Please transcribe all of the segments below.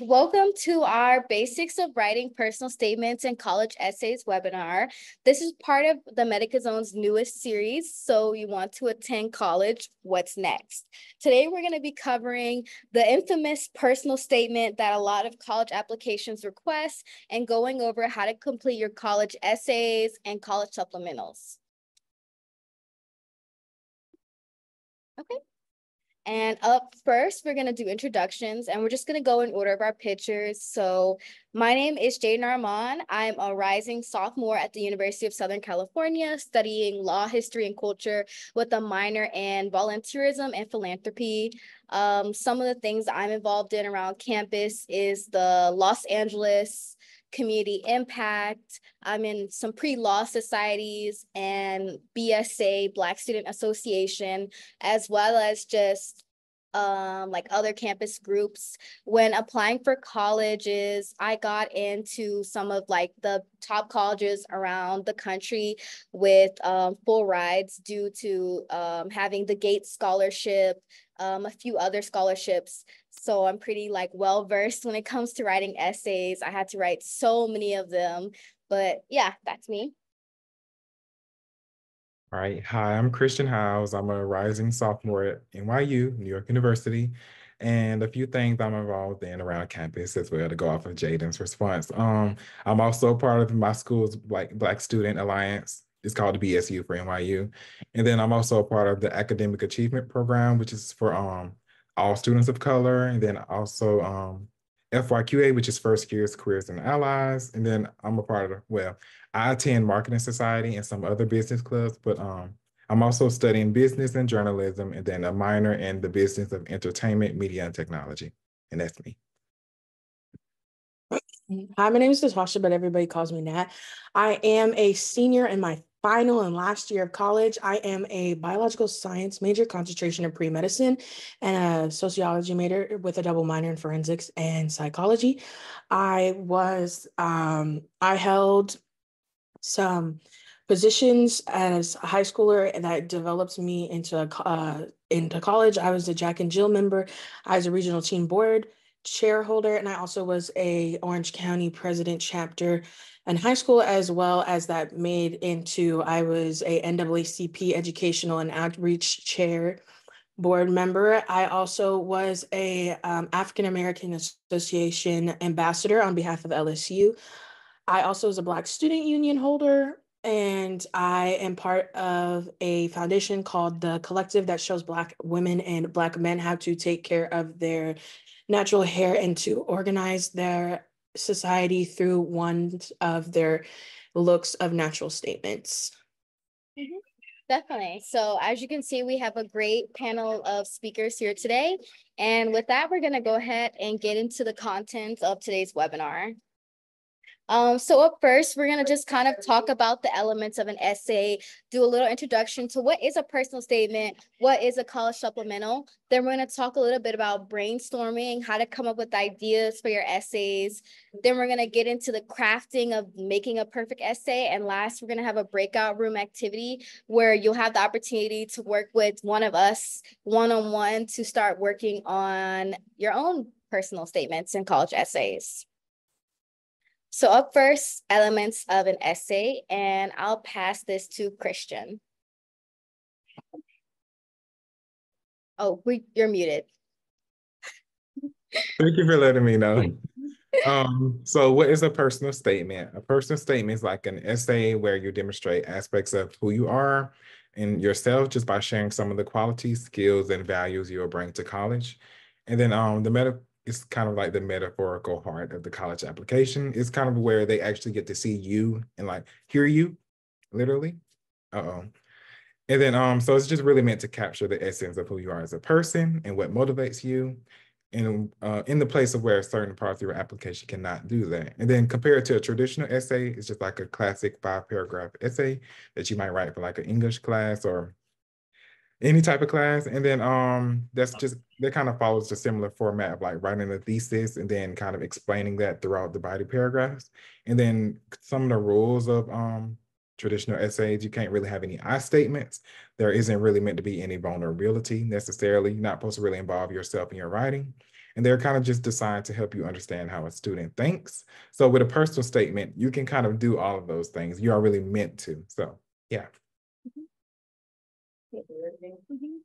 welcome to our Basics of Writing Personal Statements and College Essays webinar. This is part of the Medica Zone's newest series, so you want to attend college, what's next? Today, we're gonna be covering the infamous personal statement that a lot of college applications request and going over how to complete your college essays and college supplementals. And up first, we're gonna do introductions and we're just gonna go in order of our pictures. So my name is Jaden Armand. I'm a rising sophomore at the University of Southern California, studying law, history, and culture with a minor in volunteerism and philanthropy. Um, some of the things I'm involved in around campus is the Los Angeles community impact. I'm in some pre-law societies and BSA, Black Student Association, as well as just um, like other campus groups. When applying for colleges, I got into some of like the top colleges around the country with um, full rides due to um, having the Gates Scholarship, um, a few other scholarships. So I'm pretty like well versed when it comes to writing essays. I had to write so many of them, but yeah, that's me. All right. Hi, I'm Christian Howes. I'm a rising sophomore at NYU, New York University, and a few things I'm involved in around campus as well to go off of Jaden's response. Um, I'm also part of my school's Black, Black Student Alliance. It's called the BSU for NYU. And then I'm also a part of the Academic Achievement Program, which is for um, all students of color. And then also um, FYQA, which is First Years, Queers, and Allies. And then I'm a part of, well, I attend Marketing Society and some other business clubs, but um, I'm also studying business and journalism and then a minor in the business of entertainment, media, and technology. And that's me. Hi, my name is Natasha, but everybody calls me Nat. I am a senior in my final and last year of college. I am a biological science major, concentration in pre-medicine, and a sociology major with a double minor in forensics and psychology. I was, um, I held some positions as a high schooler that developed me into uh, into college. I was a Jack and Jill member. I was a regional team board chairholder, and I also was a Orange County president chapter in high school, as well as that made into I was a NAACP educational and outreach chair board member. I also was a um, African American Association ambassador on behalf of LSU. I also was a Black Student Union holder, and I am part of a foundation called the Collective that shows Black women and Black men how to take care of their natural hair and to organize their society through one of their looks of natural statements. Mm-hmm. Definitely. So as you can see, we have a great panel of speakers here today. And with that, we're going to go ahead and get into the contents of today's webinar. Um, so up first, we're gonna just kind of talk about the elements of an essay, do a little introduction to what is a personal statement, what is a college supplemental. Then we're gonna talk a little bit about brainstorming, how to come up with ideas for your essays. Then we're gonna get into the crafting of making a perfect essay. And last, we're gonna have a breakout room activity where you'll have the opportunity to work with one of us one-on-one -on -one to start working on your own personal statements and college essays. So up first, elements of an essay, and I'll pass this to Christian. Oh, we, you're muted. Thank you for letting me know. um, so what is a personal statement? A personal statement is like an essay where you demonstrate aspects of who you are and yourself just by sharing some of the qualities, skills, and values you will bring to college. And then um, the meta it's kind of like the metaphorical heart of the college application. It's kind of where they actually get to see you and like hear you, literally. Uh-oh. And then um, so it's just really meant to capture the essence of who you are as a person and what motivates you. And uh, in the place of where certain parts of your application cannot do that. And then compared to a traditional essay, it's just like a classic five paragraph essay that you might write for like an English class or any type of class. And then um, that's just, that kind of follows a similar format of like writing a thesis and then kind of explaining that throughout the body paragraphs. And then some of the rules of um, traditional essays, you can't really have any I statements. There isn't really meant to be any vulnerability necessarily. You're not supposed to really involve yourself in your writing. and they're kind of just designed to help you understand how a student thinks. So with a personal statement, you can kind of do all of those things. You are really meant to. So yeah. Mm-hmm.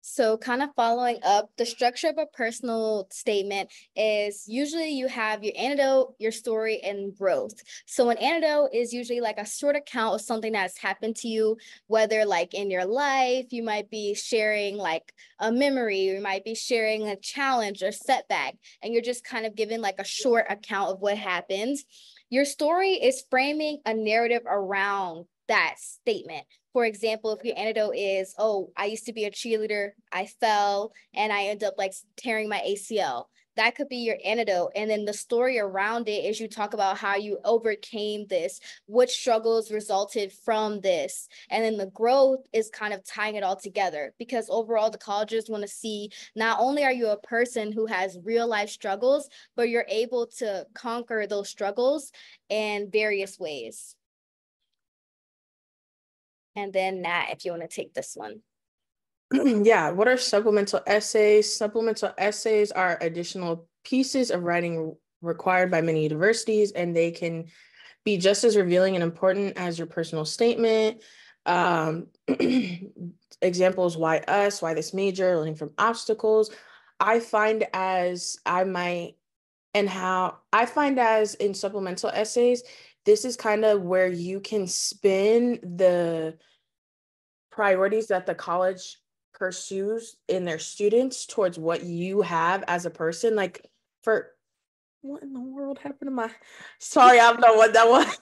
So kind of following up, the structure of a personal statement is usually you have your anecdote, your story, and growth. So an anecdote is usually like a short account of something that's happened to you, whether like in your life, you might be sharing like a memory, you might be sharing a challenge or setback, and you're just kind of giving like a short account of what happened. Your story is framing a narrative around that statement. For example, if your antidote is, oh, I used to be a cheerleader, I fell and I end up like tearing my ACL. That could be your antidote. And then the story around it is you talk about how you overcame this, what struggles resulted from this. And then the growth is kind of tying it all together because overall, the colleges want to see not only are you a person who has real life struggles, but you're able to conquer those struggles in various ways. And then Nat, if you want to take this one. yeah, what are supplemental essays? Supplemental essays are additional pieces of writing required by many universities, and they can be just as revealing and important as your personal statement. Um, examples why us, why this major, learning from obstacles. I find as I might, and how I find as in supplemental essays, this is kind of where you can spin the priorities that the college pursues in their students towards what you have as a person like for what in the world happened to my sorry i don't know what that was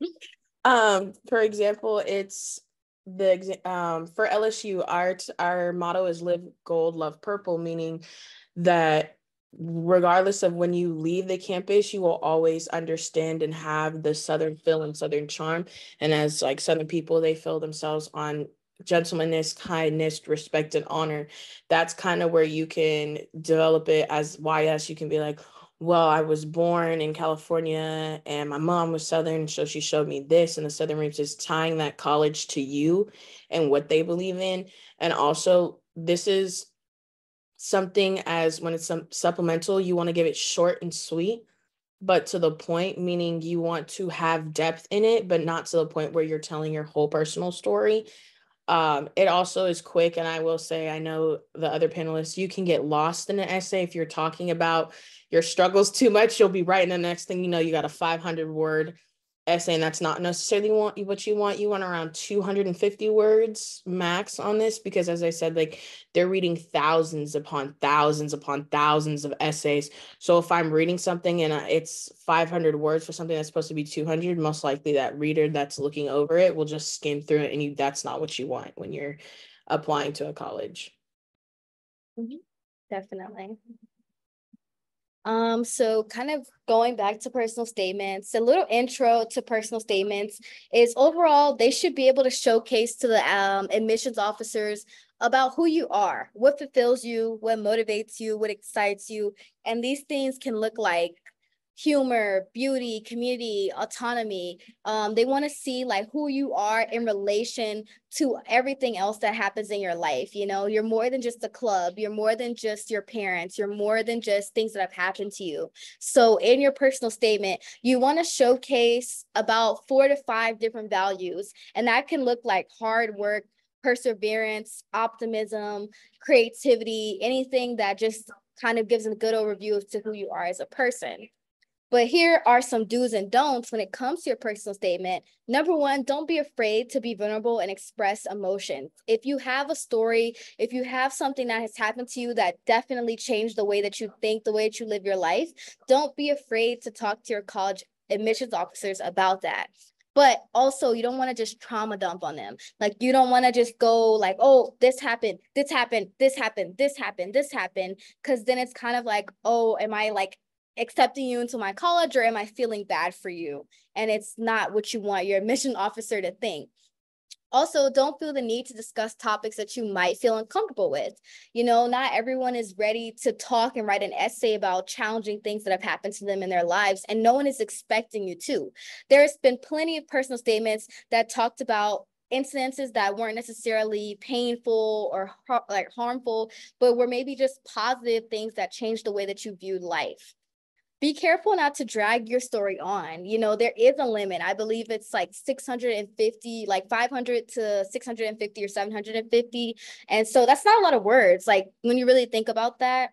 um for example it's the um for lsu art our motto is live gold love purple meaning that regardless of when you leave the campus, you will always understand and have the Southern feel and Southern charm. And as like Southern people, they feel themselves on gentlemanliness, kindness, respect, and honor. That's kind of where you can develop it as YS. You can be like, well, I was born in California and my mom was Southern, so she showed me this. And the Southern Roots is tying that college to you and what they believe in. And also, this is something as when it's some supplemental, you want to give it short and sweet, but to the point, meaning you want to have depth in it, but not to the point where you're telling your whole personal story. Um, it also is quick, and I will say, I know the other panelists, you can get lost in an essay if you're talking about your struggles too much. You'll be writing the next thing you know, you got a 500 word essay and that's not necessarily what you want. You want around 250 words max on this because as i said like they're reading thousands upon thousands upon thousands of essays. So if i'm reading something and it's 500 words for something that's supposed to be 200 most likely that reader that's looking over it will just skim through it and you that's not what you want when you're applying to a college. Mm-hmm. definitely um, so kind of going back to personal statements, a little intro to personal statements is overall they should be able to showcase to the um, admissions officers about who you are, what fulfills you, what motivates you, what excites you. And these things can look like humor, beauty, community, autonomy. Um, they want to see like who you are in relation to everything else that happens in your life. You know, you're more than just a club, you're more than just your parents, you're more than just things that have happened to you. So, in your personal statement, you want to showcase about four to five different values, and that can look like hard work. Perseverance, optimism, creativity, anything that just kind of gives a good overview of to who you are as a person. But here are some do's and don'ts when it comes to your personal statement. Number one, don't be afraid to be vulnerable and express emotions. If you have a story, if you have something that has happened to you that definitely changed the way that you think, the way that you live your life, don't be afraid to talk to your college admissions officers about that but also you don't want to just trauma dump on them like you don't want to just go like oh this happened this happened this happened this happened this happened because then it's kind of like oh am i like accepting you into my college or am I feeling bad for you? And it's not what you want your admission officer to think. Also, don't feel the need to discuss topics that you might feel uncomfortable with. You know, not everyone is ready to talk and write an essay about challenging things that have happened to them in their lives, and no one is expecting you to. There's been plenty of personal statements that talked about incidences that weren't necessarily painful or like harmful, but were maybe just positive things that changed the way that you viewed life. Be careful not to drag your story on. You know, there is a limit. I believe it's like 650, like 500 to 650 or 750. And so that's not a lot of words. Like when you really think about that,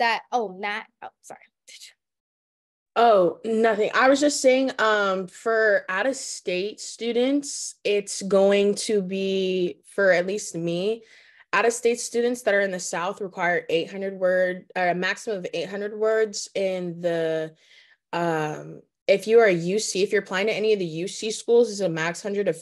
that, oh, not, oh, sorry. Oh, nothing. I was just saying, um, for out of state students, it's going to be for at least me, out of state students that are in the South require 800 word, or a maximum of 800 words in the, um, if you are a UC, if you're applying to any of the UC schools, it's a max 100 of,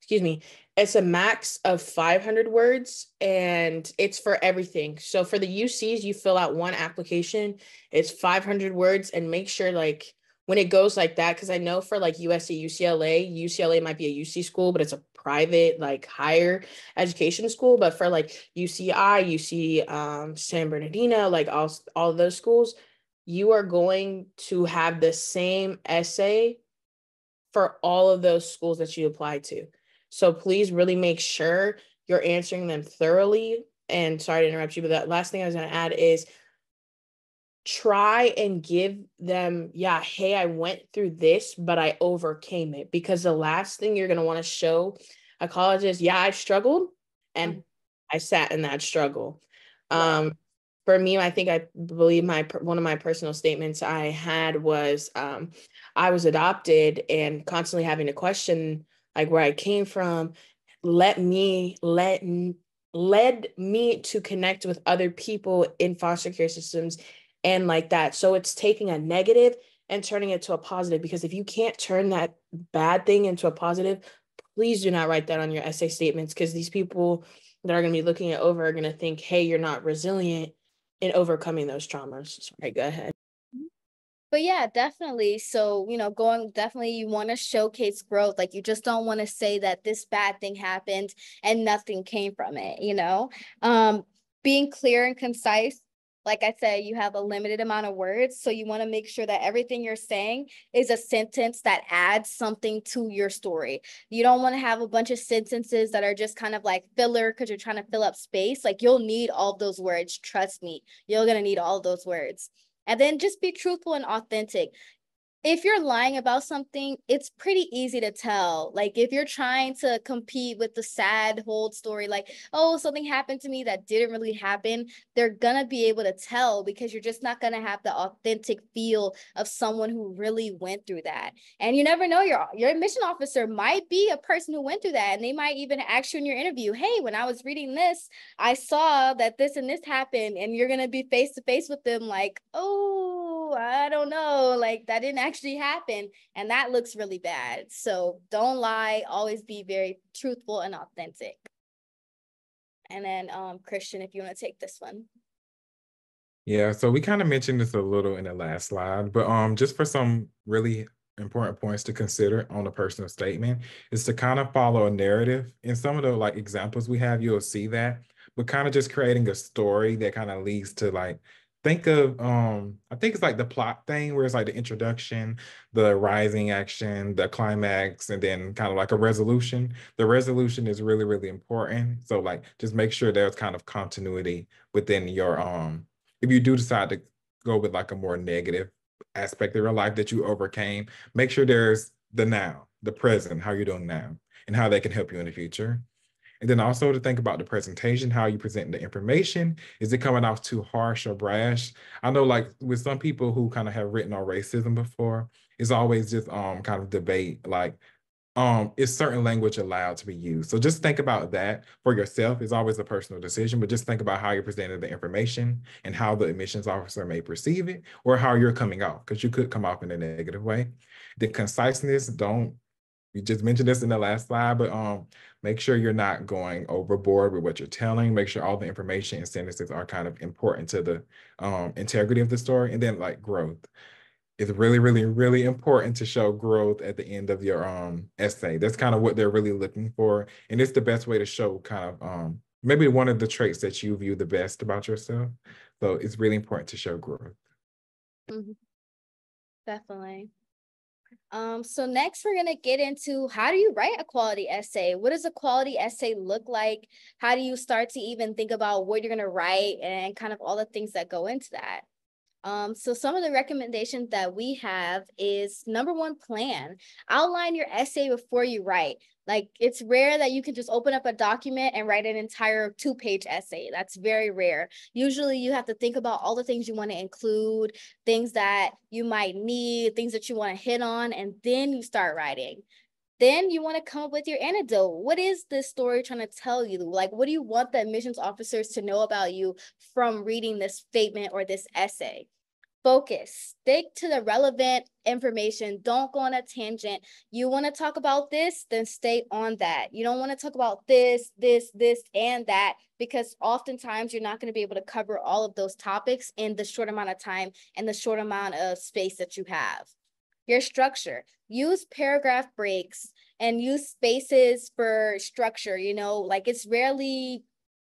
excuse me, it's a max of 500 words and it's for everything. So for the UCs, you fill out one application, it's 500 words and make sure like when it goes like that, because I know for like USC, UCLA, UCLA might be a UC school, but it's a private, like higher education school. But for like UCI, UC um, San Bernardino, like all, all those schools, you are going to have the same essay for all of those schools that you apply to. So please really make sure you're answering them thoroughly. And sorry to interrupt you, but that last thing I was going to add is try and give them, yeah, hey, I went through this, but I overcame it. Because the last thing you're going to want to show a college is, yeah, I struggled and mm-hmm. I sat in that struggle. Um, for me, I think I believe my one of my personal statements I had was um, I was adopted and constantly having to question like where I came from, let me let led me to connect with other people in foster care systems and like that. So it's taking a negative and turning it to a positive because if you can't turn that bad thing into a positive, please do not write that on your essay statements because these people that are going to be looking it over are going to think, hey, you're not resilient in overcoming those traumas. Sorry, go ahead. But yeah, definitely. So, you know, going definitely you want to showcase growth. Like you just don't want to say that this bad thing happened and nothing came from it, you know? Um, being clear and concise. Like I said, you have a limited amount of words. So you want to make sure that everything you're saying is a sentence that adds something to your story. You don't want to have a bunch of sentences that are just kind of like filler because you're trying to fill up space. Like you'll need all those words. Trust me, you're going to need all those words. And then just be truthful and authentic if you're lying about something, it's pretty easy to tell. Like if you're trying to compete with the sad hold story, like, oh, something happened to me that didn't really happen, they're gonna be able to tell because you're just not gonna have the authentic feel of someone who really went through that. And you never know, your your admission officer might be a person who went through that, and they might even ask you in your interview, hey, when I was reading this, I saw that this and this happened, and you're gonna be face to face with them, like, oh, I don't know, like that didn't actually happen and that looks really bad. So don't lie always be very truthful and authentic. And then um christian if you want to take this one. Yeah so we kind of mentioned this a little in the last slide but um just for some really important points to consider on a personal statement is to kind of follow a narrative. In some of the like examples we have you'll see that but kind of just creating a story that kind of leads to like think of um i think it's like the plot thing where it's like the introduction the rising action the climax and then kind of like a resolution. The resolution is really really important. So like just make sure there's kind of continuity within your um if you do decide to go with like a more negative aspect of your life that you overcame make sure there's the now the present how you're doing now and how they can help you in the future and then also to think about the presentation, how you present the information. Is it coming off too harsh or brash? I know like with some people who kind of have written on racism before, it's always just um kind of debate like um is certain language allowed to be used so just think about that for yourself it's always a personal decision but just think about how you're presenting the information and how the admissions officer may perceive it or how you're coming off because you could come off in a negative way the conciseness don't we just mentioned this in the last slide, but um, make sure you're not going overboard with what you're telling. Make sure all the information and sentences are kind of important to the um, integrity of the story. And then like growth. It's really, really, really important to show growth at the end of your um, essay. That's kind of what they're really looking for. And it's the best way to show kind of um, maybe one of the traits that you view the best about yourself. So it's really important to show growth. Mm -hmm. Definitely. Um, so next we're gonna get into how do you write a quality essay? What does a quality essay look like? How do you start to even think about what you're gonna write and kind of all the things that go into that? Um, so some of the recommendations that we have is number one, plan. Outline your essay before you write. Like it's rare that you can just open up a document and write an entire two page essay. That's very rare. Usually you have to think about all the things you want to include, things that you might need, things that you want to hit on, and then you start writing. Then you want to come up with your anecdote. What is this story trying to tell you? Like, what do you want the admissions officers to know about you from reading this statement or this essay? Focus, stick to the relevant information. Don't go on a tangent. You want to talk about this, then stay on that. You don't want to talk about this, this, this, and that, because oftentimes you're not going to be able to cover all of those topics in the short amount of time and the short amount of space that you have your structure. Use paragraph breaks and use spaces for structure. You know, like it's rarely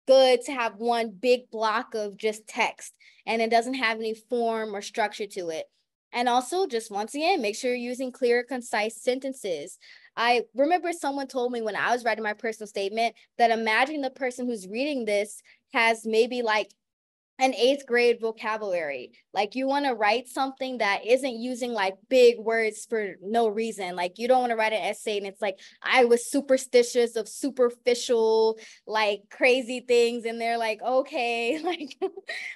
good to have one big block of just text and it doesn't have any form or structure to it. And also, just once again, make sure you're using clear, concise sentences. I remember someone told me when I was writing my personal statement that imagine the person who's reading this has maybe like an eighth grade vocabulary. Like you want to write something that isn't using like big words for no reason. Like you don't want to write an essay and it's like, I was superstitious of superficial, like crazy things. And they're like, okay, like,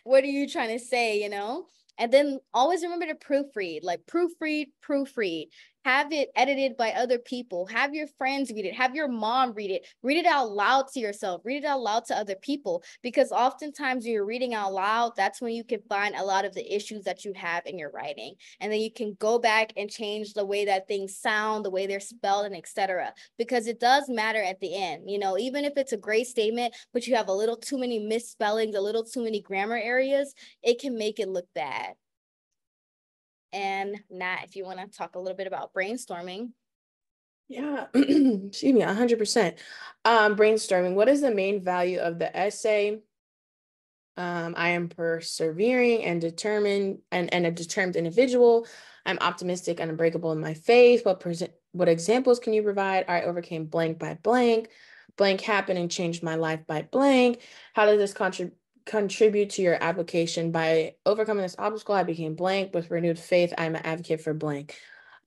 what are you trying to say? You know? And then always remember to proofread, like proofread, proofread have it edited by other people. Have your friends read it. Have your mom read it. Read it out loud to yourself. Read it out loud to other people because oftentimes when you're reading out loud that's when you can find a lot of the issues that you have in your writing. And then you can go back and change the way that things sound the way they're spelled and etc because it does matter at the end you know even if it's a great statement but you have a little too many misspellings a little too many grammar areas it can make it look bad and Nat, if you want to talk a little bit about brainstorming. Yeah, excuse me, 100%. Um, brainstorming. What is the main value of the essay? Um, I am persevering and determined and, and a determined individual. I'm optimistic and unbreakable in my faith. What present what examples can you provide? I overcame blank by blank. Blank happened and changed my life by blank. How does this contribute contribute to your application by overcoming this obstacle i became blank. With renewed faith i'm an advocate for blank.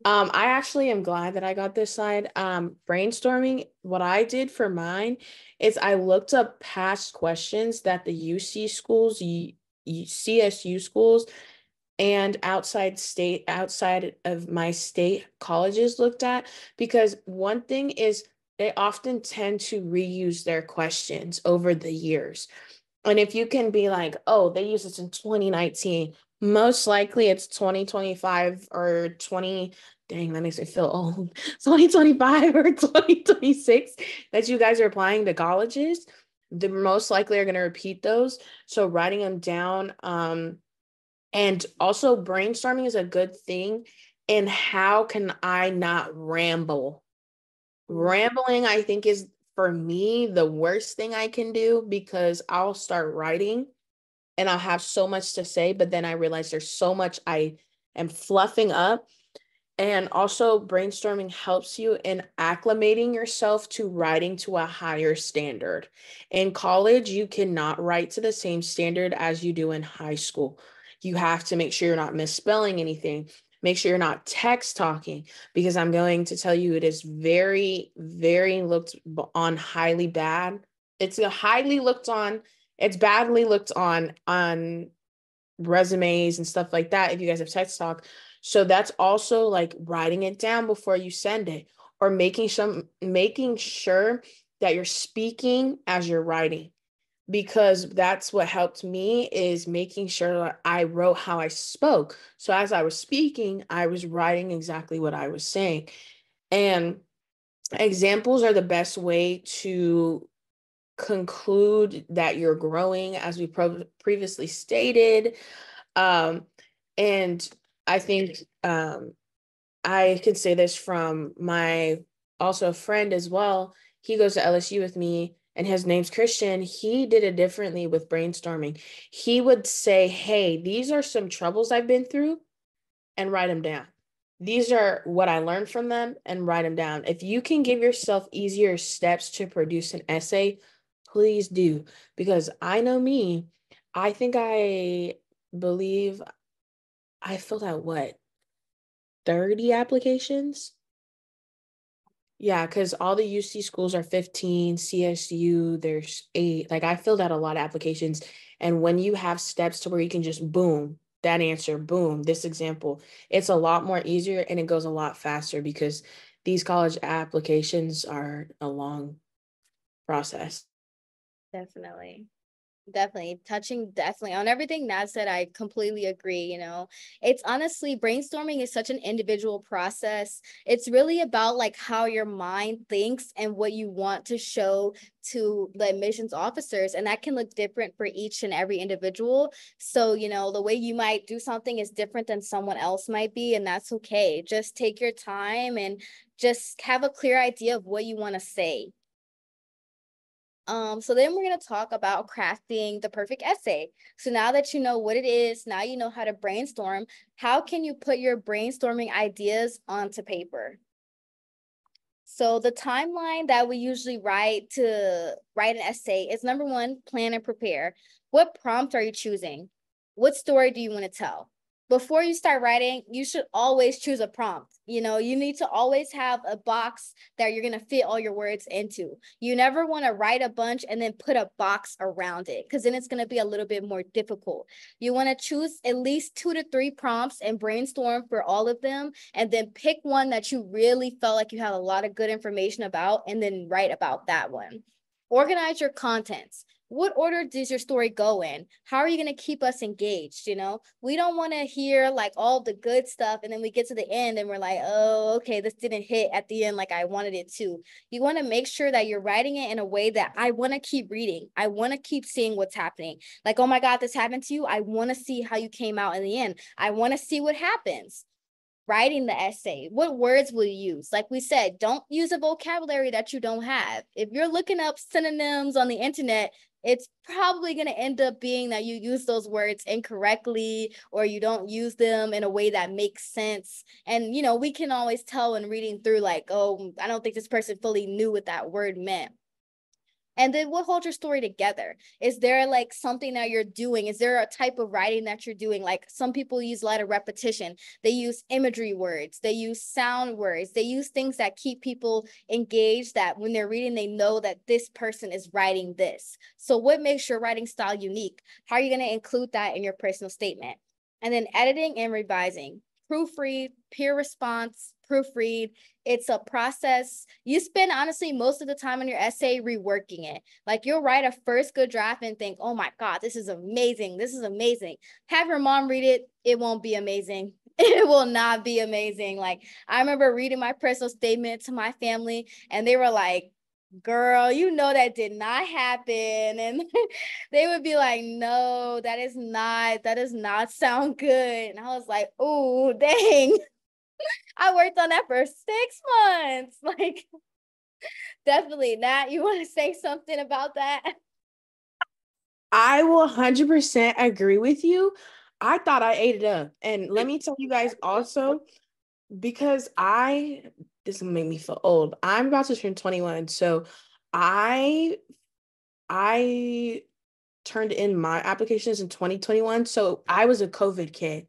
Um, i actually am glad that i got this side. Um, brainstorming what i did for mine is i looked up past questions that the uc schools csu schools and outside state outside of my state colleges looked at because one thing is they often tend to reuse their questions over the years and if you can be like, oh, they used this in 2019, most likely it's 2025 or 20, dang, that makes me feel old, 2025 or 2026 that you guys are applying to colleges. The most likely are going to repeat those. So writing them down. Um, and also brainstorming is a good thing. And how can I not ramble? Rambling, I think, is for me the worst thing I can do because I'll start writing and I'll have so much to say, but then I realize there's so much I am fluffing up. And also, brainstorming helps you in acclimating yourself to writing to a higher standard. In college, you cannot write to the same standard as you do in high school. You have to make sure you're not misspelling anything. Make sure you're not text talking because I'm going to tell you it is very, very looked on highly bad. It's a highly looked on, it's badly looked on on resumes and stuff like that if you guys have text talk. So that's also like writing it down before you send it or making some making sure that you're speaking as you're writing because that's what helped me is making sure that I wrote how I spoke. So as I was speaking, I was writing exactly what I was saying. And examples are the best way to conclude that you're growing as we pro- previously stated. Um, and I think um, I can say this from my also a friend as well. He goes to LSU with me and his name's Christian, he did it differently with brainstorming. He would say, Hey, these are some troubles I've been through, and write them down. these are what I learned from them and write them down. If you can give yourself easier steps to produce an essay, please do. Because I know me, I think I believe I filled out what 30 applications. Yeah, because all the UC schools are 15, CSU, there's eight. Like I filled out a lot of applications. And when you have steps to where you can just boom, that answer, boom, this example, it's a lot more easier and it goes a lot faster because these college applications are a long process. Definitely. Definitely touching definitely on everything Nat said. I completely agree. You know, it's honestly brainstorming is such an individual process. It's really about like how your mind thinks and what you want to show to the admissions officers. And that can look different for each and every individual. So, you know, the way you might do something is different than someone else might be. And that's okay. Just take your time and just have a clear idea of what you want to say um, so then we're going to talk about crafting the perfect essay. So now that you know what it is, now you know how to brainstorm, how can you put your brainstorming ideas onto paper? So the timeline that we usually write to write an essay is number one, plan and prepare. What prompt are you choosing? What story do you want to tell? Before you start writing, you should always choose a prompt. You know, you need to always have a box that you're going to fit all your words into. You never want to write a bunch and then put a box around it because then it's going to be a little bit more difficult. You want to choose at least two to three prompts and brainstorm for all of them and then pick one that you really felt like you had a lot of good information about and then write about that one. Organize your contents what order does your story go in? How are you going to keep us engaged? You know, we don't want to hear like all the good stuff and then we get to the end and we're like, oh, okay, this didn't hit at the end like I wanted it to. You want to make sure that you're writing it in a way that I want to keep reading. I want to keep seeing what's happening. Like, oh my God, this happened to you. I want to see how you came out in the end. I want to see what happens writing the essay what words will you use like we said don't use a vocabulary that you don't have if you're looking up synonyms on the internet it's probably going to end up being that you use those words incorrectly or you don't use them in a way that makes sense. And, you know, we can always tell when reading through, like, oh, I don't think this person fully knew what that word meant. And then what holds your story together? Is there like something that you're doing? Is there a type of writing that you're doing? Like some people use a lot of repetition. They use imagery words, they use sound words, they use things that keep people engaged that when they're reading, they know that this person is writing this. So, what makes your writing style unique? How are you going to include that in your personal statement? And then editing and revising proofread, peer response, proofread. It's a process. You spend honestly most of the time on your essay reworking it. Like you'll write a first good draft and think, oh my God, this is amazing. This is amazing. Have your mom read it. It won't be amazing. It will not be amazing. Like I remember reading my personal statement to my family and they were like, girl, you know that did not happen. And they would be like, no, that is not, that does not sound good. And I was like, oh, dang. I worked on that for six months. Like, definitely. Nat, you want to say something about that? I will 100% agree with you. I thought I ate it up. And let me tell you guys also, because I this will make me feel old. I'm about to turn 21. So I I turned in my applications in 2021. So I was a COVID kid.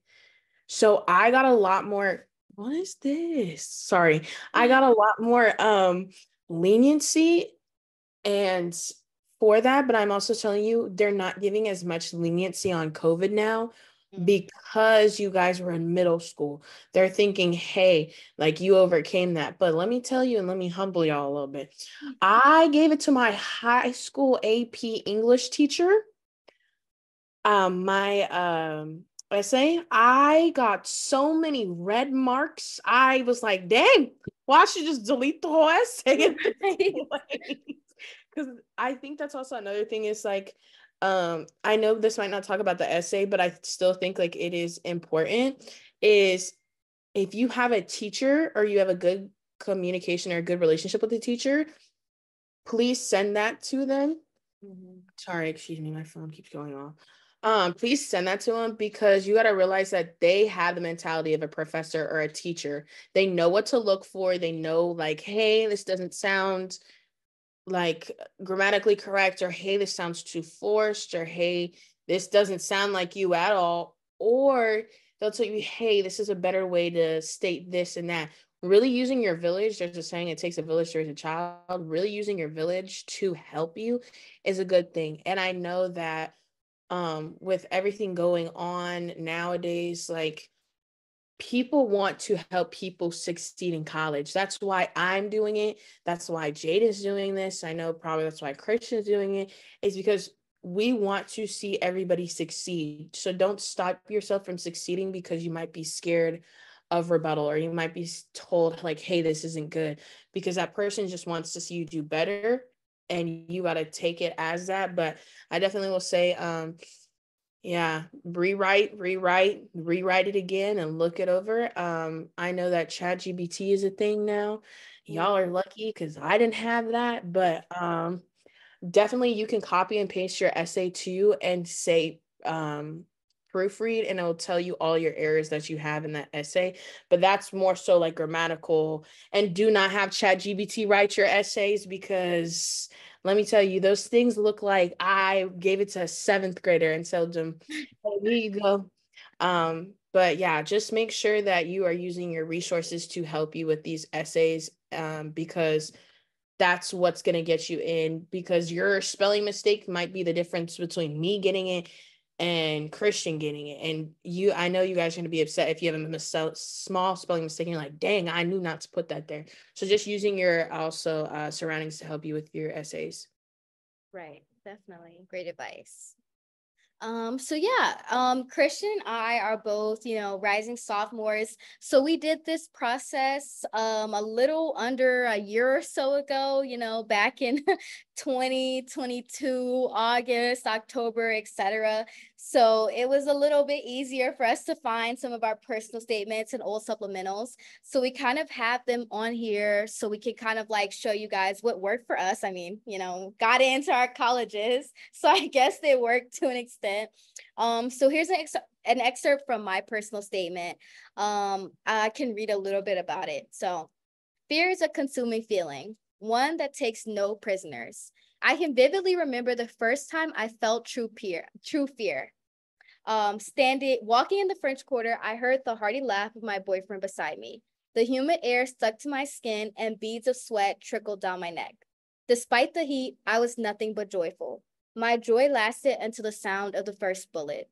So I got a lot more. What is this? Sorry. I got a lot more um leniency and for that, but I'm also telling you they're not giving as much leniency on COVID now Mm. because you guys were in middle school. They're thinking, hey, like you overcame that. But let me tell you and let me humble y'all a little bit. Mm. I gave it to my high school AP English teacher. Um, my um essay, I got so many red marks. I was like, dang, why should just delete the whole essay? Because I think that's also another thing is like um i know this might not talk about the essay but i still think like it is important is if you have a teacher or you have a good communication or a good relationship with the teacher please send that to them mm-hmm. sorry excuse me my phone keeps going off um, please send that to them because you got to realize that they have the mentality of a professor or a teacher. They know what to look for. They know, like, hey, this doesn't sound like grammatically correct, or hey, this sounds too forced, or hey, this doesn't sound like you at all. Or they'll tell you, hey, this is a better way to state this and that. Really using your village, there's a saying, it takes a village to raise a child. Really using your village to help you is a good thing. And I know that um with everything going on nowadays like people want to help people succeed in college. That's why i'm doing it. That's why jade is doing this. I know probably that's why christian is doing it is because we want to see everybody succeed. So don't stop yourself from succeeding because you might be scared of rebuttal or you might be told like hey this isn't good because that person just wants to see you do better and you got to take it as that but i definitely will say um yeah rewrite rewrite rewrite it again and look it over um i know that ChatGPT is a thing now. Y'all are lucky because i didn't have that but um definitely you can copy and paste your essay too and say um proofread and it will tell you all your errors that you have in that essay but that's more so like grammatical. And do not have ChatGPT write your essays because let me tell you those things look like i gave it to a seventh grader and told them hey, here you go. Um but yeah just make sure that you are using your resources to help you with these essays um, because that's what's going to get you in because your spelling mistake might be the difference between me getting it and Christian getting it. And you, I know you guys are going to be upset if you have a mis- small spelling mistake. You're like, dang, I knew not to put that there. So just using your also uh, surroundings to help you with your essays. Right. Definitely. Great advice. Um, so yeah, um, Christian and I are both, you know, rising sophomores. So we did this process um a little under a year or so ago, you know, back in 2022, August, October, etc. So it was a little bit easier for us to find some of our personal statements and old supplementals. So we kind of have them on here so we can kind of like show you guys what worked for us. I mean, you know, got into our colleges. So I guess they worked to an extent. Um, so here's an, ex- an excerpt from my personal statement. Um, I can read a little bit about it. So fear is a consuming feeling, one that takes no prisoners. I can vividly remember the first time I felt true fear, true fear. Um, standing, walking in the French Quarter, I heard the hearty laugh of my boyfriend beside me. The humid air stuck to my skin and beads of sweat trickled down my neck. Despite the heat, I was nothing but joyful. My joy lasted until the sound of the first bullet.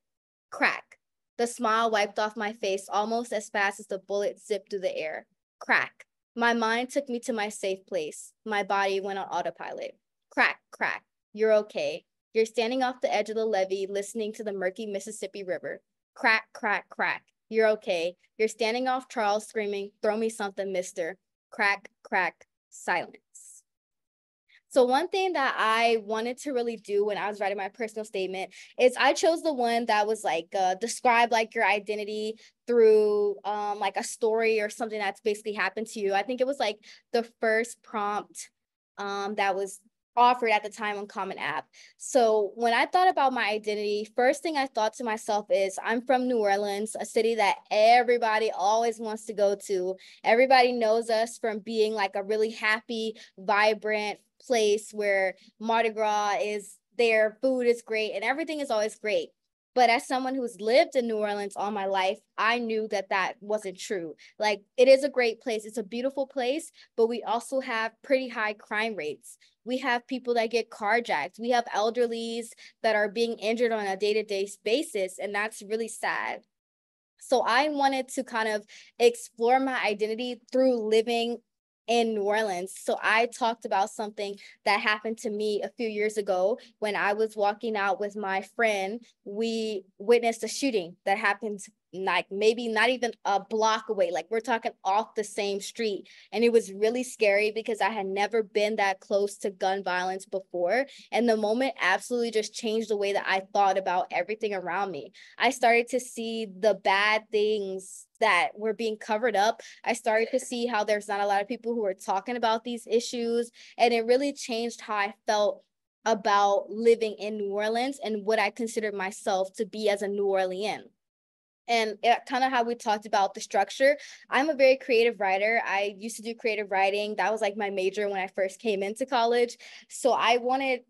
Crack. The smile wiped off my face almost as fast as the bullet zipped through the air. Crack. My mind took me to my safe place. My body went on autopilot. Crack, crack. You're okay. You're standing off the edge of the levee, listening to the murky Mississippi River. Crack, crack, crack. You're okay. You're standing off Charles screaming, Throw me something, mister. Crack, crack, silence. So, one thing that I wanted to really do when I was writing my personal statement is I chose the one that was like uh, describe like your identity through um, like a story or something that's basically happened to you. I think it was like the first prompt um, that was offered at the time on Common App. So when I thought about my identity, first thing I thought to myself is I'm from New Orleans, a city that everybody always wants to go to. Everybody knows us from being like a really happy, vibrant place where Mardi Gras is there, food is great, and everything is always great. But as someone who's lived in New Orleans all my life, I knew that that wasn't true. Like, it is a great place, it's a beautiful place, but we also have pretty high crime rates. We have people that get carjacked. We have elderlies that are being injured on a day to day basis, and that's really sad. So I wanted to kind of explore my identity through living in New Orleans. So I talked about something that happened to me a few years ago when I was walking out with my friend. We witnessed a shooting that happened like maybe not even a block away like we're talking off the same street. And it was really scary because i had never been that close to gun violence before. And the moment absolutely just changed the way that i thought about everything around me. I started to see the bad things that were being covered up. I started to see how there's not a lot of people who are talking about these issues. And it really changed how i felt about living in New Orleans and what I considered myself to be as a New Orleans. And kind of how we talked about the structure. I'm a very creative writer. I used to do creative writing. That was like my major when I first came into college. So I wanted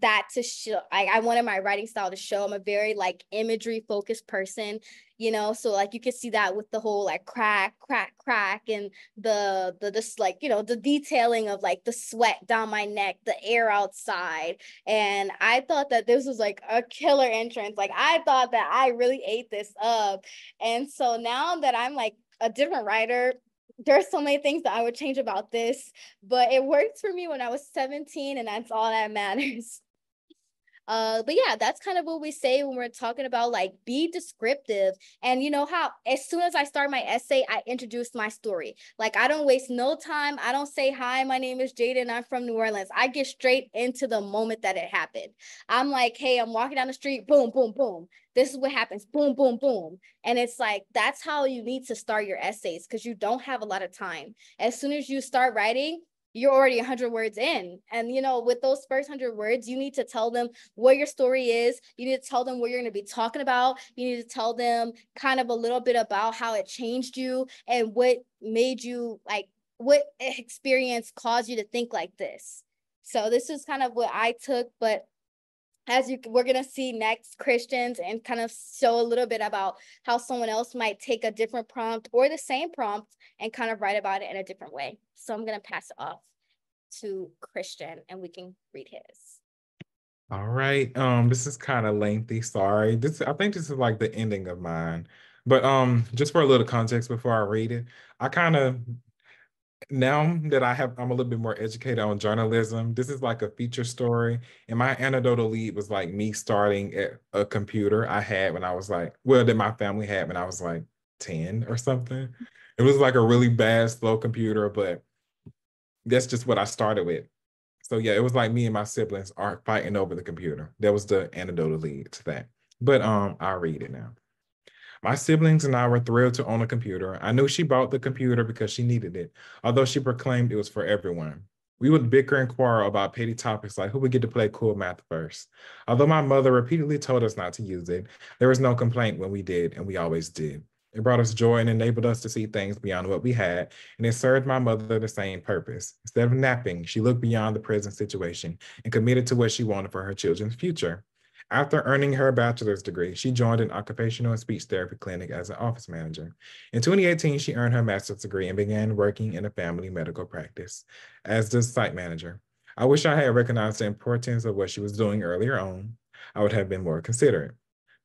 that to show I, I wanted my writing style to show. I'm a very like imagery focused person you know? So like you can see that with the whole like crack crack crack and the the just like you know the detailing of like the sweat down my neck the air outside. And i thought that this was like a killer entrance. Like i thought that i really ate this up. And so now that i'm like a different writer there's so many things that I would change about this, but it worked for me when I was 17, and that's all that matters. Uh, but yeah, that's kind of what we say when we're talking about like be descriptive. And you know how as soon as I start my essay, I introduce my story. Like I don't waste no time. I don't say, hi, my name is Jaden. I'm from New Orleans. I get straight into the moment that it happened. I'm like, hey, I'm walking down the street, boom, boom, boom. This is what happens, boom, boom, boom. And it's like, that's how you need to start your essays because you don't have a lot of time. As soon as you start writing, you're already 100 words in. And you know with those first 100 words you need to tell them what your story is. You need to tell them what you're going to be talking about. You need to tell them kind of a little bit about how it changed you and what made you like what experience caused you to think like this. So this is kind of what i took but as you we're going to see next christians and kind of show a little bit about how someone else might take a different prompt or the same prompt and kind of write about it in a different way. So i'm going to pass off to christian and we can read his. All right um this is kind of lengthy sorry. This i think this is like the ending of mine. But um just for a little context before i read it i kind of now that I have, I'm a little bit more educated on journalism. This is like a feature story, and my anecdotal lead was like me starting at a computer I had when I was like, well, that my family had when I was like 10 or something. It was like a really bad, slow computer, but that's just what I started with. So yeah, it was like me and my siblings are fighting over the computer. That was the anecdotal lead to that. But um, I'll read it now. My siblings and I were thrilled to own a computer. I knew she bought the computer because she needed it, although she proclaimed it was for everyone. We would bicker and quarrel about petty topics like who would get to play cool math first. Although my mother repeatedly told us not to use it, there was no complaint when we did, and we always did. It brought us joy and enabled us to see things beyond what we had, and it served my mother the same purpose. Instead of napping, she looked beyond the present situation and committed to what she wanted for her children's future. After earning her bachelor's degree, she joined an occupational and speech therapy clinic as an office manager. In 2018, she earned her master's degree and began working in a family medical practice as the site manager. I wish I had recognized the importance of what she was doing earlier on. I would have been more considerate.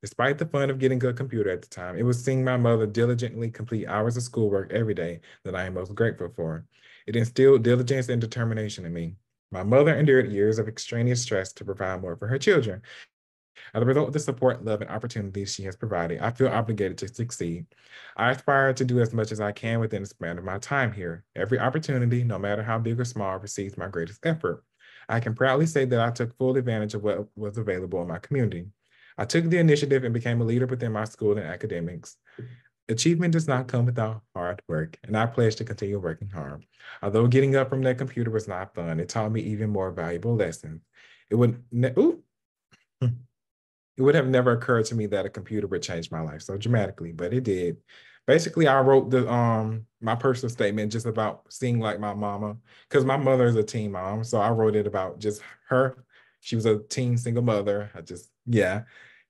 Despite the fun of getting a computer at the time, it was seeing my mother diligently complete hours of schoolwork every day that I am most grateful for. It instilled diligence and determination in me. My mother endured years of extraneous stress to provide more for her children, as a result of the support, love, and opportunities she has provided, I feel obligated to succeed. I aspire to do as much as I can within the span of my time here. Every opportunity, no matter how big or small, receives my greatest effort. I can proudly say that I took full advantage of what was available in my community. I took the initiative and became a leader within my school and academics. Achievement does not come without hard work, and I pledge to continue working hard. Although getting up from that computer was not fun, it taught me even more valuable lessons. It would, ne- ooh, it would have never occurred to me that a computer would change my life so dramatically, but it did. Basically, I wrote the um my personal statement just about seeing like my mama, because my mother is a teen mom. So I wrote it about just her. She was a teen single mother. I just, yeah.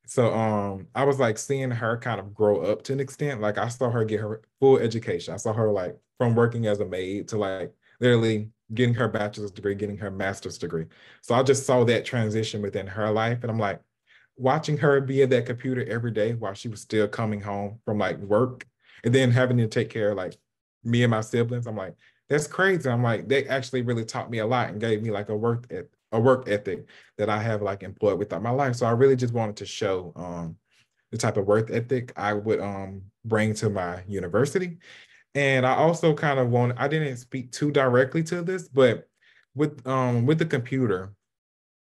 So um I was like seeing her kind of grow up to an extent. Like I saw her get her full education. I saw her like from working as a maid to like literally getting her bachelor's degree, getting her master's degree. So I just saw that transition within her life. And I'm like, watching her be at that computer every day while she was still coming home from like work and then having to take care of like me and my siblings. I'm like, that's crazy. I'm like, they actually really taught me a lot and gave me like a work et- a work ethic that I have like employed without my life. So I really just wanted to show um the type of work ethic I would um bring to my university. And I also kind of want I didn't speak too directly to this, but with um with the computer,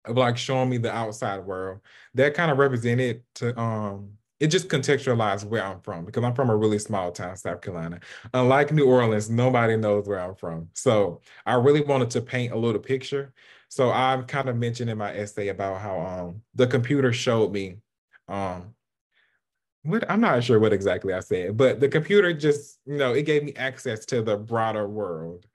like showing me the outside world that kind of represented to um it just contextualized where I'm from because I'm from a really small town, South Carolina. Unlike New Orleans, nobody knows where I'm from. So I really wanted to paint a little picture. So I kind of mentioned in my essay about how um the computer showed me um what I'm not sure what exactly I said, but the computer just, you know, it gave me access to the broader world.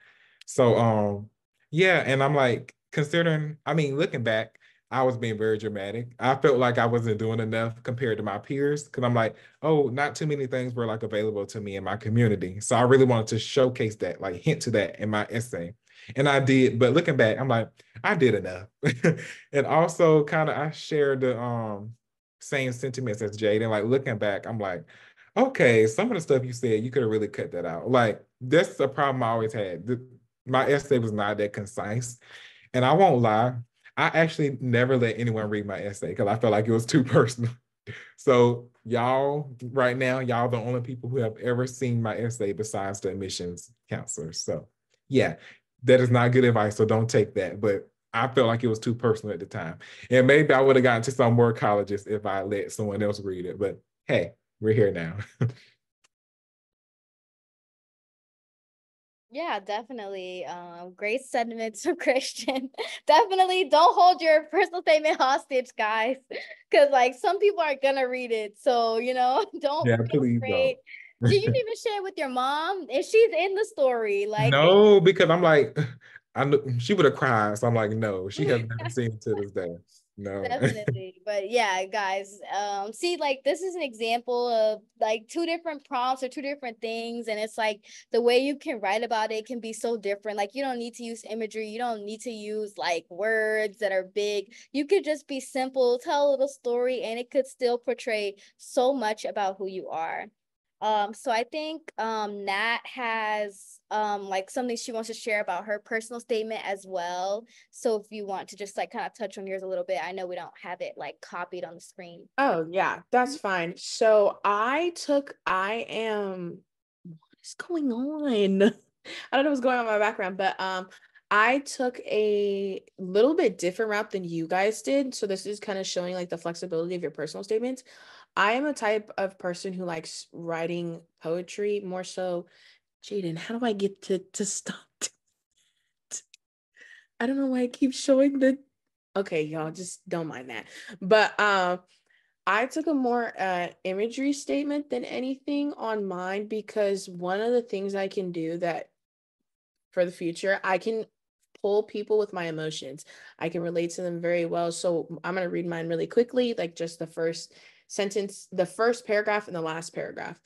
So um yeah, and I'm like considering, I mean, looking back, I was being very dramatic. I felt like I wasn't doing enough compared to my peers because I'm like, oh, not too many things were like available to me in my community. So I really wanted to showcase that, like hint to that in my essay. And I did, but looking back, I'm like, I did enough. and also kind of I shared the um same sentiments as Jade. And like looking back, I'm like, okay, some of the stuff you said, you could have really cut that out. Like that's a problem I always had. The, my essay was not that concise. And I won't lie, I actually never let anyone read my essay because I felt like it was too personal. So y'all right now, y'all the only people who have ever seen my essay besides the admissions counselors. So yeah, that is not good advice. So don't take that. But I felt like it was too personal at the time. And maybe I would have gotten to some more colleges if I let someone else read it. But hey, we're here now. Yeah, definitely. Um, great sentiments of Christian. definitely don't hold your personal statement hostage, guys. Cause like some people aren't gonna read it. So, you know, don't yeah, please don't. Did you even share it with your mom? If she's in the story, like no, because I'm like, I know she would have cried. So I'm like, no, she has never seen it to this day. No. Definitely. but yeah, guys, um, see, like this is an example of like two different prompts or two different things. And it's like the way you can write about it can be so different. Like you don't need to use imagery, you don't need to use like words that are big. You could just be simple, tell a little story, and it could still portray so much about who you are. Um, so I think um, Nat has um, like something she wants to share about her personal statement as well. So if you want to just like kind of touch on yours a little bit, I know we don't have it like copied on the screen. Oh yeah, that's fine. So I took, I am, what is going on? I don't know what's going on in my background, but um, I took a little bit different route than you guys did. So this is kind of showing like the flexibility of your personal statements. I am a type of person who likes writing poetry more so. Jaden, how do I get to to stop? I don't know why I keep showing the. Okay, y'all, just don't mind that. But um, I took a more uh imagery statement than anything on mine because one of the things I can do that for the future, I can pull people with my emotions. I can relate to them very well. So I'm gonna read mine really quickly, like just the first sentence, the first paragraph and the last paragraph.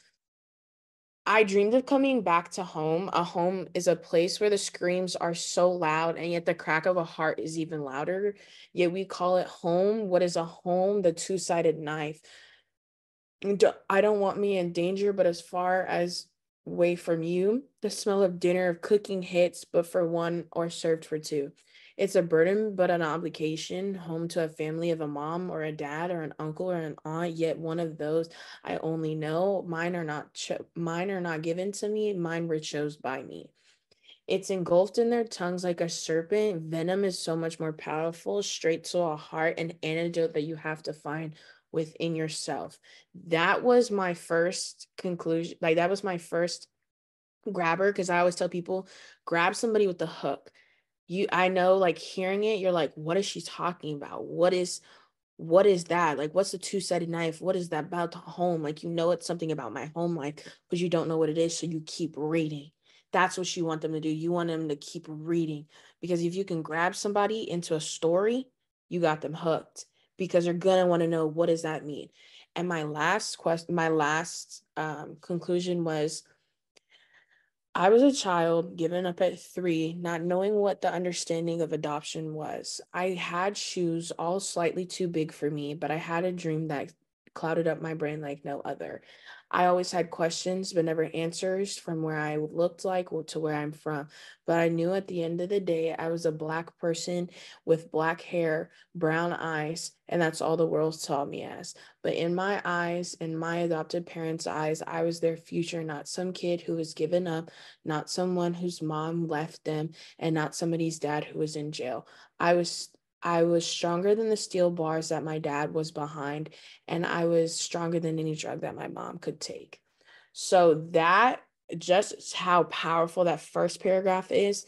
I dreamed of coming back to home. A home is a place where the screams are so loud, and yet the crack of a heart is even louder. Yet we call it home. What is a home? The two sided knife. I don't want me in danger, but as far as way from you, the smell of dinner of cooking hits, but for one or served for two. It's a burden, but an obligation, home to a family of a mom or a dad or an uncle or an aunt, yet one of those I only know. Mine are not cho- mine are not given to me, mine were chose by me. It's engulfed in their tongues like a serpent. Venom is so much more powerful, straight to a heart, an antidote that you have to find within yourself. That was my first conclusion. Like that was my first grabber because I always tell people grab somebody with the hook you i know like hearing it you're like what is she talking about? What is what is that? Like what's the two-sided knife? What is that about the home? Like you know it's something about my home life but you don't know what it is so you keep reading. That's what you want them to do. You want them to keep reading because if you can grab somebody into a story you got them hooked because they're gonna want to know what does that mean? And my last question my last um, conclusion was I was a child given up at three, not knowing what the understanding of adoption was. I had shoes all slightly too big for me, but I had a dream that clouded up my brain like no other. I always had questions, but never answers from where I looked like to where I'm from. But I knew at the end of the day, I was a Black person with black hair, brown eyes, and that's all the world saw me as. But in my eyes, in my adopted parents' eyes, I was their future, not some kid who was given up, not someone whose mom left them, and not somebody's dad who was in jail. I was I was stronger than the steel bars that my dad was behind, and I was stronger than any drug that my mom could take. So that just how powerful that first paragraph is.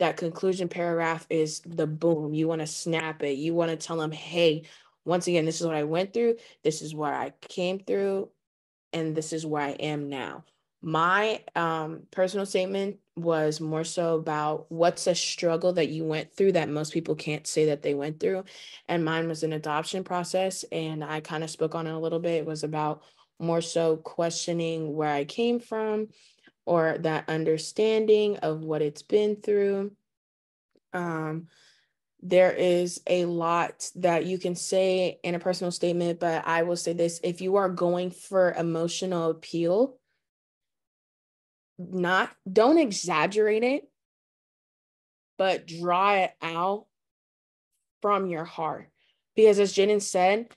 That conclusion paragraph is the boom. You want to snap it. You want to tell them, hey, once again, this is what I went through. This is where I came through, and this is where I am now. My um, personal statement was more so about what's a struggle that you went through that most people can't say that they went through. And mine was an adoption process. And I kind of spoke on it a little bit. It was about more so questioning where I came from or that understanding of what it's been through. Um, there is a lot that you can say in a personal statement, but I will say this if you are going for emotional appeal, not don't exaggerate it, but draw it out from your heart. Because as Jaden said,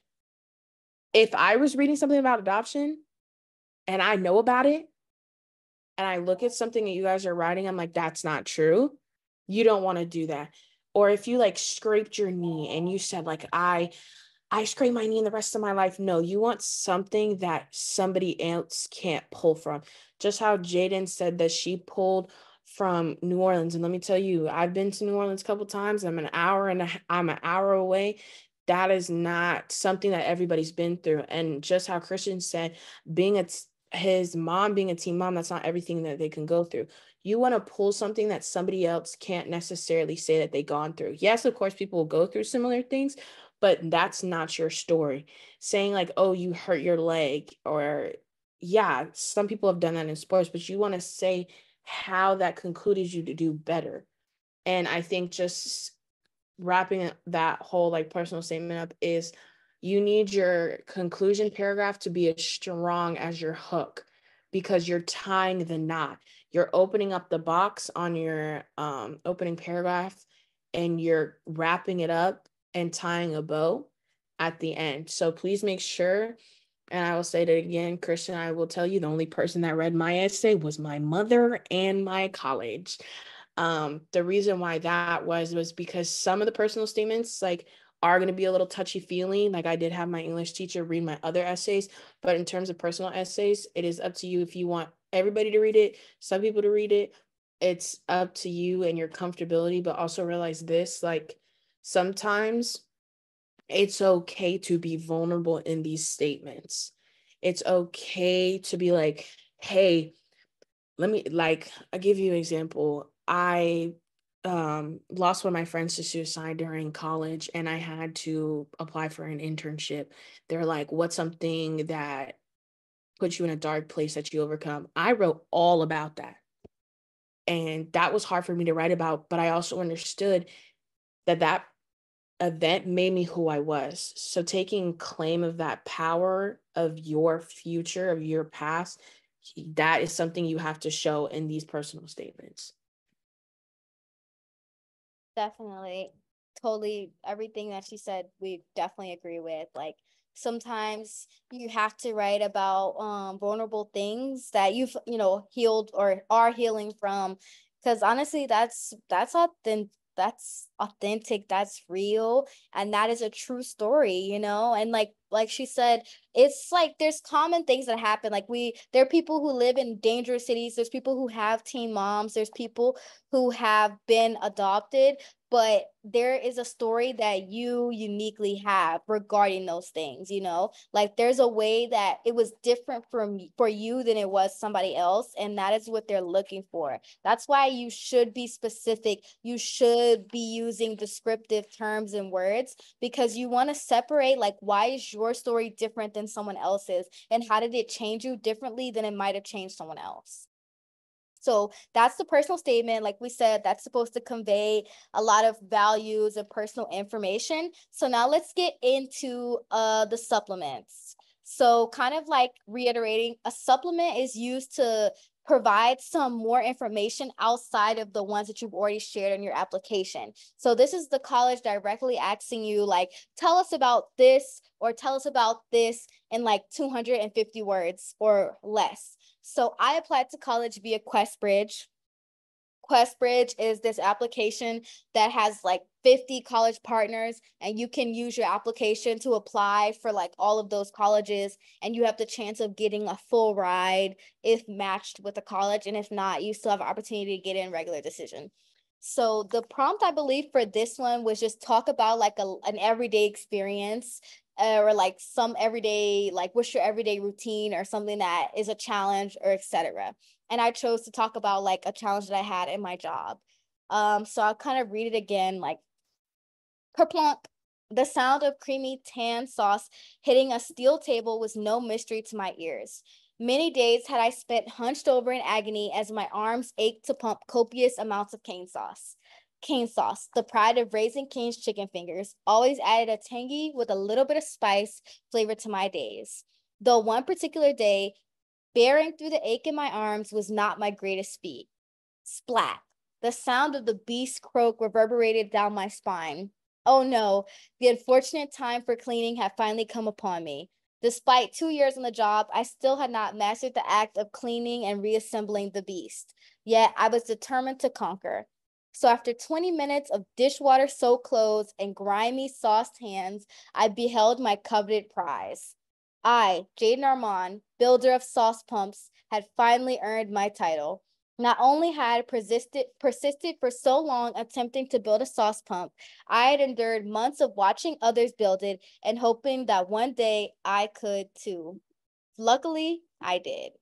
if I was reading something about adoption and I know about it, and I look at something that you guys are writing, I'm like, that's not true. You don't want to do that. Or if you like scraped your knee and you said, like, I I scrape my knee in the rest of my life. No, you want something that somebody else can't pull from. Just how Jaden said that she pulled from New Orleans. And let me tell you, I've been to New Orleans a couple times. I'm an hour and a, I'm an hour away. That is not something that everybody's been through. And just how Christian said, being a his mom being a teen mom, that's not everything that they can go through. You want to pull something that somebody else can't necessarily say that they gone through. Yes, of course, people will go through similar things, but that's not your story. Saying like, oh, you hurt your leg, or yeah, some people have done that in sports, but you want to say how that concluded you to do better. And I think just wrapping that whole like personal statement up is you need your conclusion paragraph to be as strong as your hook because you're tying the knot. You're opening up the box on your um, opening paragraph and you're wrapping it up and tying a bow at the end. So please make sure, and I will say that again, Christian, I will tell you the only person that read my essay was my mother and my college. Um, the reason why that was was because some of the personal statements, like are going to be a little touchy feely. Like I did have my English teacher read my other essays, but in terms of personal essays, it is up to you if you want everybody to read it, some people to read it. It's up to you and your comfortability, but also realize this like sometimes it's okay to be vulnerable in these statements. It's okay to be like, hey, let me like I'll give you an example. I um lost one of my friends to suicide during college and I had to apply for an internship. They're like, what's something that puts you in a dark place that you overcome? I wrote all about that. And that was hard for me to write about, but I also understood that that event made me who I was. So taking claim of that power of your future, of your past, that is something you have to show in these personal statements. Definitely. Totally everything that she said, we definitely agree with. Like sometimes you have to write about um vulnerable things that you've, you know, healed or are healing from. Cause honestly, that's that's authentic that's authentic that's real and that is a true story you know? And like like she said it's like there's common things that happen like we there are people who live in dangerous cities there's people who have teen moms there's people who have been adopted but there is a story that you uniquely have regarding those things you know? Like there's a way that it was different from for you than it was somebody else and that is what they're looking for. That's why you should be specific. You should be using descriptive terms and words because you want to separate like why is your story different than someone else's and how did it change you differently than it might have changed someone else so that's the personal statement. Like we said, that's supposed to convey a lot of values and personal information. So now let's get into uh, the supplements. So kind of like reiterating, a supplement is used to provide some more information outside of the ones that you've already shared in your application. So this is the college directly asking you like, tell us about this or tell us about this in like 250 words or less. So I applied to college via QuestBridge. QuestBridge is this application that has like 50 college partners, and you can use your application to apply for like all of those colleges. And you have the chance of getting a full ride if matched with a college. And if not, you still have opportunity to get in regular decision. So the prompt I believe for this one was just talk about like a, an everyday experience uh, or like some everyday like what's your everyday routine or something that is a challenge or etc and i chose to talk about like a challenge that i had in my job. Um so i'll kind of read it again like kerplunk the sound of creamy tan sauce hitting a steel table was no mystery to my ears many days had i spent hunched over in agony as my arms ached to pump copious amounts of cane sauce cane sauce, the pride of Raising Cane's chicken fingers, always added a tangy with a little bit of spice flavor to my days. Though one particular day, bearing through the ache in my arms was not my greatest feat. Splat. The sound of the beast croak reverberated down my spine. Oh no, the unfortunate time for cleaning had finally come upon me. Despite two years on the job, I still had not mastered the act of cleaning and reassembling the beast. Yet I was determined to conquer. So after 20 minutes of dishwater soaked clothes and grimy sauced hands, I beheld my coveted prize. I, Jaden Armand, builder of sauce pumps, had finally earned my title. Not only had persisted persisted for so long attempting to build a sauce pump, I had endured months of watching others build it and hoping that one day I could too. Luckily, I did.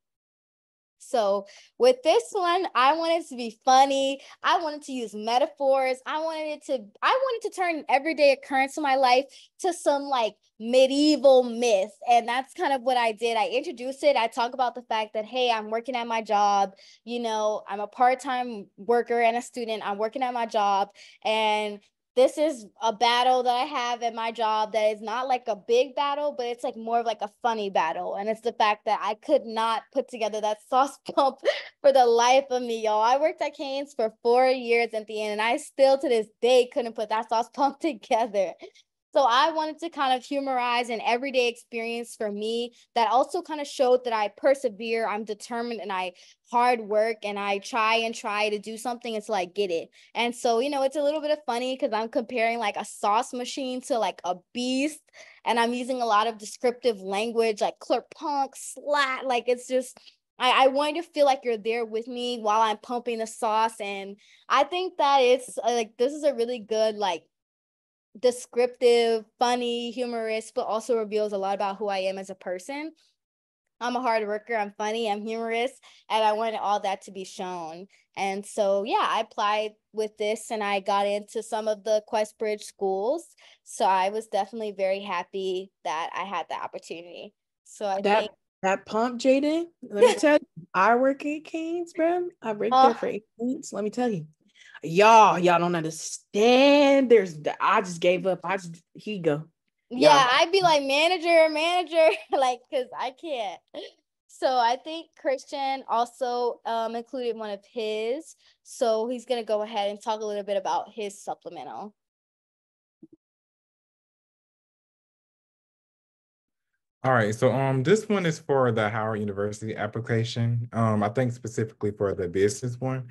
So with this one, I wanted to be funny. I wanted to use metaphors. I wanted it to, I wanted to turn everyday occurrence in my life to some like medieval myth. And that's kind of what I did. I introduced it. I talk about the fact that, hey, I'm working at my job. You know, I'm a part-time worker and a student. I'm working at my job. And this is a battle that I have at my job that is not like a big battle, but it's like more of like a funny battle. And it's the fact that I could not put together that sauce pump for the life of me, y'all. I worked at Cane's for four years at the end, and I still to this day couldn't put that sauce pump together. So I wanted to kind of humorize an everyday experience for me that also kind of showed that I persevere, I'm determined, and I hard work, and I try and try to do something until I get it. And so, you know, it's a little bit of funny because I'm comparing like a sauce machine to like a beast, and I'm using a lot of descriptive language like punk, slat. Like it's just I, I want you to feel like you're there with me while I'm pumping the sauce. And I think that it's uh, like this is a really good like descriptive, funny, humorous, but also reveals a lot about who I am as a person. I'm a hard worker, I'm funny, I'm humorous, and I wanted all that to be shown. And so, yeah, I applied with this and I got into some of the QuestBridge schools. So I was definitely very happy that I had the opportunity. So I that, think that pump, Jaden, let me tell you, I work at Cane's, bro. I worked there oh. for eight months. Let me tell you y'all, y'all don't understand. There's I just gave up. I just he go. Yeah, y'all. I'd be like manager, manager, like because I can't. So I think Christian also um, included one of his. So he's gonna go ahead and talk a little bit about his supplemental. All right, so um, this one is for the Howard University application. Um, I think specifically for the business one.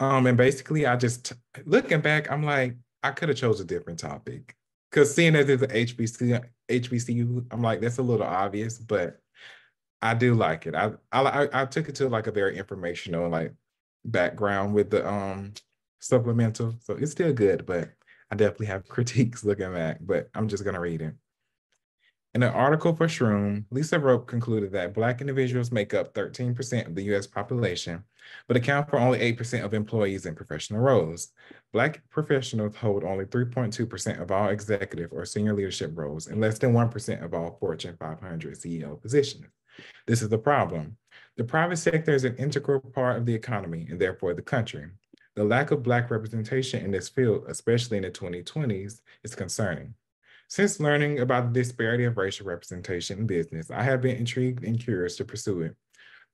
Um, and basically, I just looking back, I'm like, I could have chose a different topic because seeing as it's an HBC, HBCU, I'm like, that's a little obvious, but I do like it. I I I took it to like a very informational like background with the um supplemental, so it's still good, but I definitely have critiques looking back. But I'm just gonna read it. In an article for SHRM, Lisa Rope concluded that Black individuals make up 13% of the US population, but account for only 8% of employees in professional roles. Black professionals hold only 3.2% of all executive or senior leadership roles and less than 1% of all Fortune 500 CEO positions. This is the problem. The private sector is an integral part of the economy and therefore the country. The lack of Black representation in this field, especially in the 2020s, is concerning. Since learning about the disparity of racial representation in business, I have been intrigued and curious to pursue it.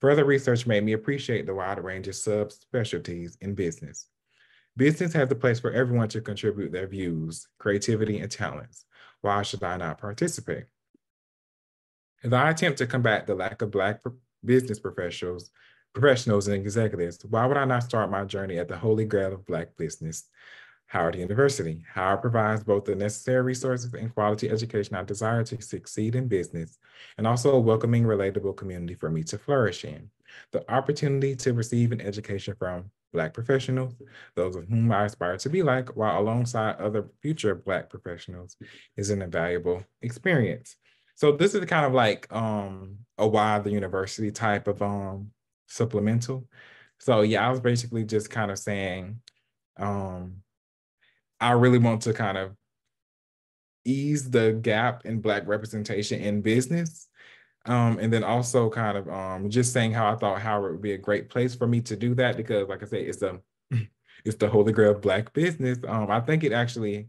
Further research made me appreciate the wide range of subspecialties in business. Business has a place for everyone to contribute their views, creativity, and talents. Why should I not participate? As I attempt to combat the lack of Black business professionals professionals and executives. Why would I not start my journey at the holy grail of Black business? Howard University. Howard provides both the necessary resources and quality education I desire to succeed in business, and also a welcoming, relatable community for me to flourish in. The opportunity to receive an education from Black professionals, those of whom I aspire to be like, while alongside other future Black professionals, is an invaluable experience. So this is kind of like um, a why the university type of um, supplemental. So yeah, I was basically just kind of saying, um, I really want to kind of ease the gap in Black representation in business. Um, and then also kind of um, just saying how I thought Howard would be a great place for me to do that because, like I say, it's a it's the holy grail of Black business. Um, I think it actually,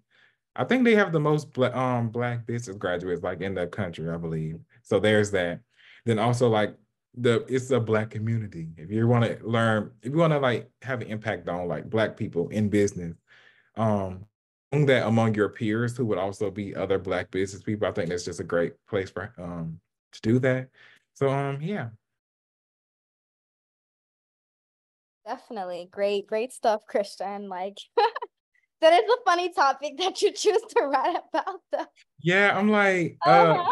I think they have the most bla- um Black business graduates like in the country, I believe. So there's that. Then also like the it's a Black community. If you want to learn, if you want to like have an impact on like Black people in business, um that among your peers who would also be other black business people i think that's just a great place for um to do that. So um yeah. Definitely. Great great stuff christian. Like that is a funny topic that you choose to write about though. yeah i'm like uh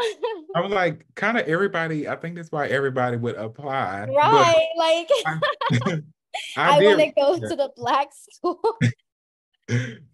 i'm like kind of everybody i think that's why everybody would apply right like i, I, I want to go yeah. to the black school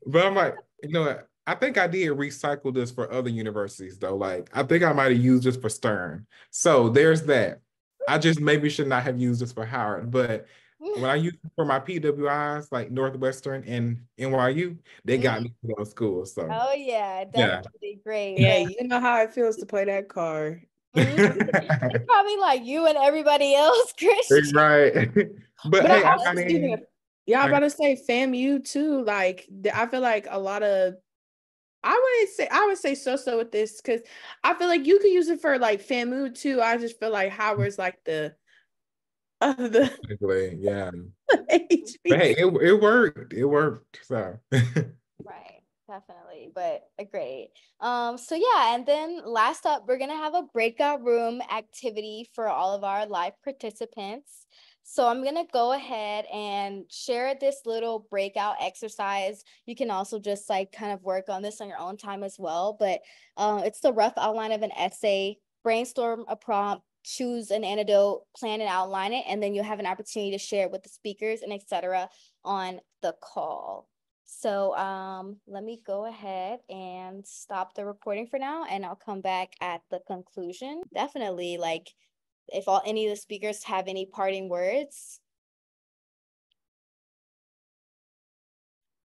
but I'm like, you know, what? I think I did recycle this for other universities though. Like, I think I might have used this for Stern. So there's that. I just maybe should not have used this for Howard, but when I used it for my PWIs, like Northwestern and NYU, they got me to those schools. So oh yeah, definitely yeah. great. Yeah, you know how it feels to play that card. Mm-hmm. probably like you and everybody else, Christian. Right. but, but hey, I, I mean, yeah, I'm about to say FAMU too. Like I feel like a lot of I wouldn't say I would say so so with this because I feel like you could use it for like FAMU too. I just feel like Howard's like the uh, the exactly, yeah. hey, it, it worked. It worked. So right, definitely. But uh, great. Um, so yeah, and then last up, we're gonna have a breakout room activity for all of our live participants. So I'm going to go ahead and share this little breakout exercise. You can also just like kind of work on this on your own time as well. But uh, it's the rough outline of an essay, brainstorm a prompt, choose an antidote, plan and outline it, and then you'll have an opportunity to share it with the speakers and etc. on the call. So um, let me go ahead and stop the recording for now, and I'll come back at the conclusion. Definitely like if all any of the speakers have any parting words.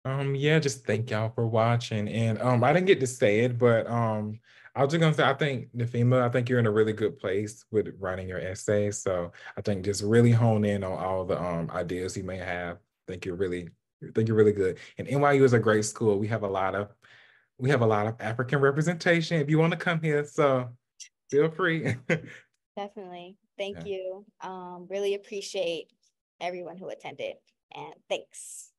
Um, yeah, just thank y'all for watching. And um, I didn't get to say it, but um, I was just gonna say I think Nefima, I think you're in a really good place with writing your essay. So I think just really hone in on all the um ideas you may have. I think you're really I think you're really good. And NYU is a great school. We have a lot of we have a lot of African representation if you want to come here. So feel free. Definitely. Thank yeah. you. Um, really appreciate everyone who attended and thanks.